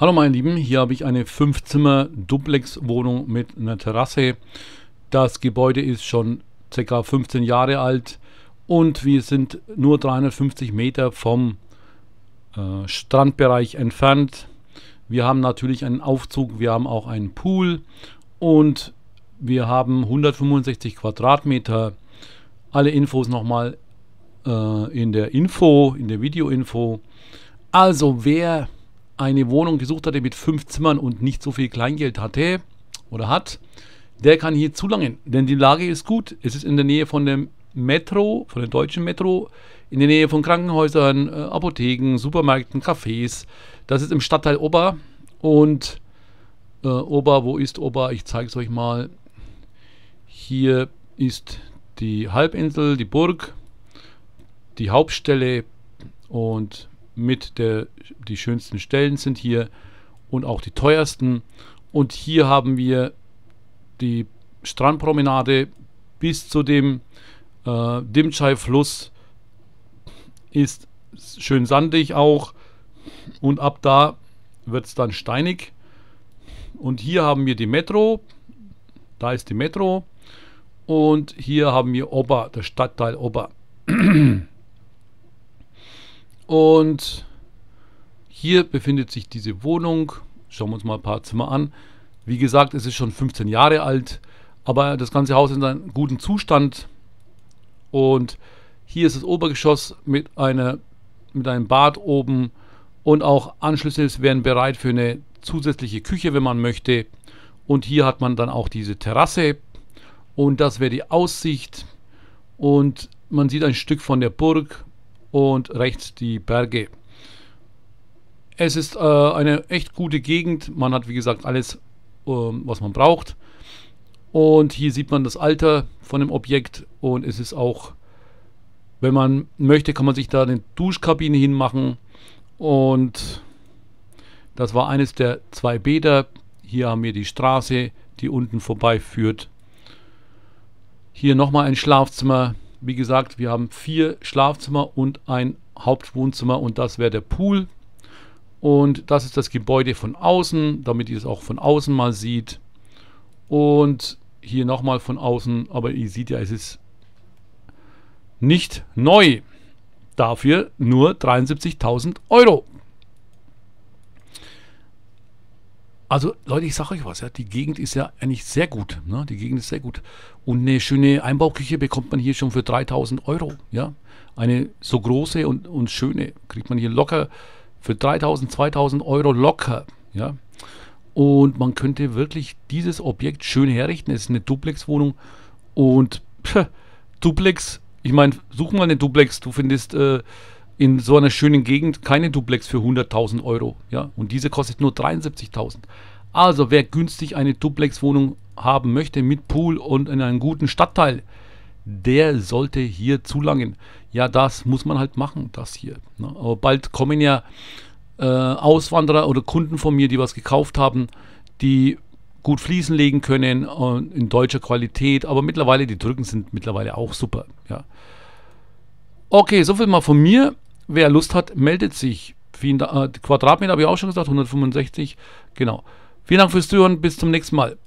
Hallo meine Lieben, hier habe ich eine 5-Zimmer-Duplex-Wohnung mit einer Terrasse. Das Gebäude ist schon ca. 15 Jahre alt und wir sind nur 350 Meter vom äh, Strandbereich entfernt. Wir haben natürlich einen Aufzug, wir haben auch einen Pool und wir haben 165 Quadratmeter. Alle Infos nochmal äh, in der Info, in der Videoinfo. Also wer eine Wohnung gesucht hatte mit fünf Zimmern und nicht so viel Kleingeld hatte oder hat, der kann hier zulangen. Denn die Lage ist gut. Es ist in der Nähe von dem Metro, von der deutschen Metro, in der Nähe von Krankenhäusern, äh, Apotheken, Supermärkten, Cafés. Das ist im Stadtteil Ober. Und äh, Ober, wo ist Ober? Ich zeige es euch mal. Hier ist die Halbinsel, die Burg, die Hauptstelle und mit der, die schönsten Stellen sind hier und auch die teuersten. Und hier haben wir die Strandpromenade bis zu dem äh, Dimchai-Fluss ist schön sandig auch und ab da wird es dann steinig. Und hier haben wir die Metro, da ist die Metro und hier haben wir Ober, der Stadtteil Ober. Und hier befindet sich diese Wohnung. Schauen wir uns mal ein paar Zimmer an. Wie gesagt, es ist schon 15 Jahre alt, aber das ganze Haus ist in einem guten Zustand. Und hier ist das Obergeschoss mit, einer, mit einem Bad oben und auch Anschlüsse wären bereit für eine zusätzliche Küche, wenn man möchte. Und hier hat man dann auch diese Terrasse und das wäre die Aussicht. Und man sieht ein Stück von der Burg und rechts die Berge. Es ist äh, eine echt gute Gegend. Man hat wie gesagt alles, äh, was man braucht. Und hier sieht man das Alter von dem Objekt und es ist auch, wenn man möchte, kann man sich da eine Duschkabine hinmachen. Und das war eines der zwei Bäder. Hier haben wir die Straße, die unten vorbeiführt. Hier nochmal ein Schlafzimmer wie gesagt, wir haben vier Schlafzimmer und ein Hauptwohnzimmer und das wäre der Pool. Und das ist das Gebäude von außen, damit ihr es auch von außen mal sieht. Und hier nochmal von außen, aber ihr seht ja, es ist nicht neu. Dafür nur 73.000 Euro. Also Leute, ich sage euch was, ja, die Gegend ist ja eigentlich sehr gut. Ne? Die Gegend ist sehr gut. Und eine schöne Einbauküche bekommt man hier schon für 3000 Euro. Ja? Eine so große und, und schöne kriegt man hier locker für 3000, 2000 Euro locker. Ja? Und man könnte wirklich dieses Objekt schön herrichten. Es ist eine Duplex-Wohnung und pff, Duplex, ich meine, such mal eine Duplex, du findest äh, in so einer schönen Gegend keine Duplex für 100.000 Euro. Ja? Und diese kostet nur 73.000. Also wer günstig eine Duplex-Wohnung haben möchte mit Pool und in einem guten Stadtteil, der sollte hier zulangen. Ja, das muss man halt machen, das hier. Ne? Aber bald kommen ja äh, Auswanderer oder Kunden von mir, die was gekauft haben, die gut fließen legen können äh, in deutscher Qualität. Aber mittlerweile, die Drücken sind mittlerweile auch super. Ja. Okay, soviel mal von mir. Wer Lust hat, meldet sich. Äh, Quadratmeter habe ich auch schon gesagt, 165. Genau. Vielen Dank fürs Zuhören. Bis zum nächsten Mal.